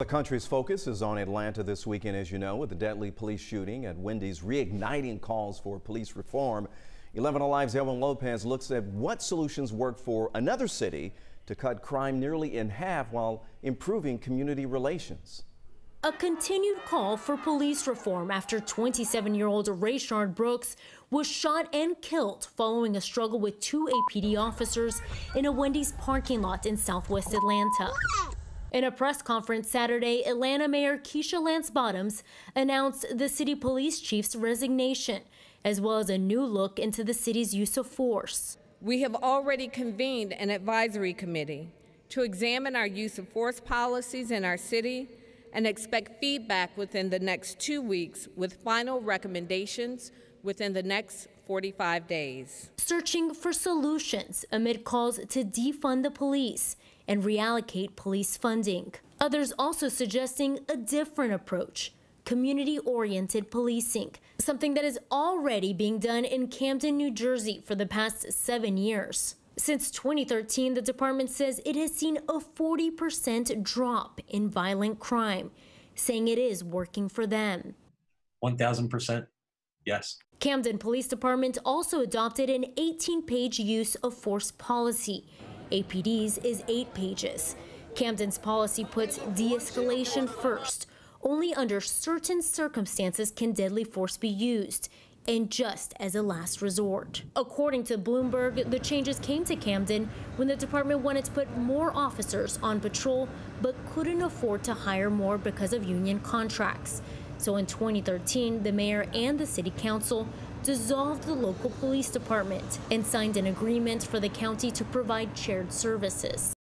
The country's focus is on Atlanta this weekend, as you know, with the deadly police shooting at Wendy's reigniting calls for police reform. 11 Alive's Elvin Lopez looks at what solutions work for another city to cut crime nearly in half while improving community relations. A continued call for police reform after 27 year old Rayshard Brooks was shot and killed following a struggle with two APD officers in a Wendy's parking lot in southwest Atlanta. In a press conference Saturday, Atlanta Mayor Keisha Lance Bottoms announced the city police chief's resignation, as well as a new look into the city's use of force. We have already convened an advisory committee to examine our use of force policies in our city and expect feedback within the next two weeks with final recommendations within the next 45 days. Searching for solutions amid calls to defund the police and reallocate police funding. Others also suggesting a different approach community oriented policing, something that is already being done in Camden, New Jersey for the past seven years. Since 2013, the department says it has seen a 40% drop in violent crime, saying it is working for them. 1000%, yes. Camden Police Department also adopted an 18 page use of force policy APD's is eight pages. Camden's policy puts de escalation first. Only under certain circumstances can deadly force be used, and just as a last resort. According to Bloomberg, the changes came to Camden when the department wanted to put more officers on patrol but couldn't afford to hire more because of union contracts. So in 2013, the mayor and the city council dissolved the local police department and signed an agreement for the county to provide shared services.